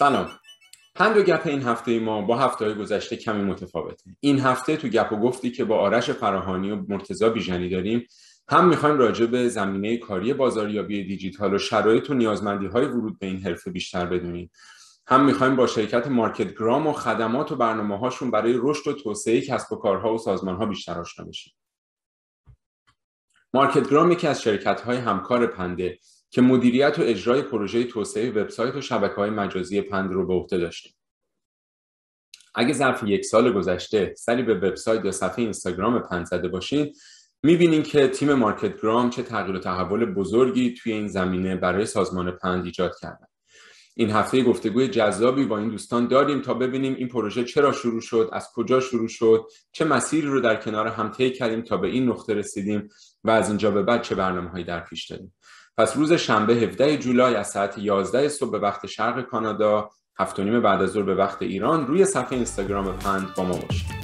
سلام. پند و گپ این هفته ما با هفته های گذشته کمی متفاوته. این هفته تو گپ و گفتی که با آرش فراهانی و مرتضی بیژنی داریم. هم می‌خوایم راجع به زمینه کاری بازاریابی دیجیتال و شرایط و نیازمندی های ورود به این حرفه بیشتر بدونیم. هم می‌خوایم با شرکت Marketgram و خدمات و برنامه هاشون برای رشد و توسعه کسب و کارها و سازمان ها بیشتر آشنا بشیم. Marketgram یکی از شرکت های همکار پنده. که مدیریت و اجرای پروژه توسعه وبسایت و شبکه های مجازی پند رو به عهده داشته اگه ظرف یک سال گذشته سری به وبسایت یا صفحه اینستاگرام پند زده باشین می‌بینیم که تیم مارکت گرام چه تغییر و تحول بزرگی توی این زمینه برای سازمان پند ایجاد کردن این هفته گفتگوی جذابی با این دوستان داریم تا ببینیم این پروژه چرا شروع شد از کجا شروع شد چه مسیری رو در کنار هم طی کردیم تا به این نقطه رسیدیم و از اینجا به بعد چه برنامه هایی در پیش داریم. پس روز شنبه 17 جولای از ساعت 11 صبح به وقت شرق کانادا هفت نیم بعد از ظهر به وقت ایران روی صفحه اینستاگرام پند با ما باشید.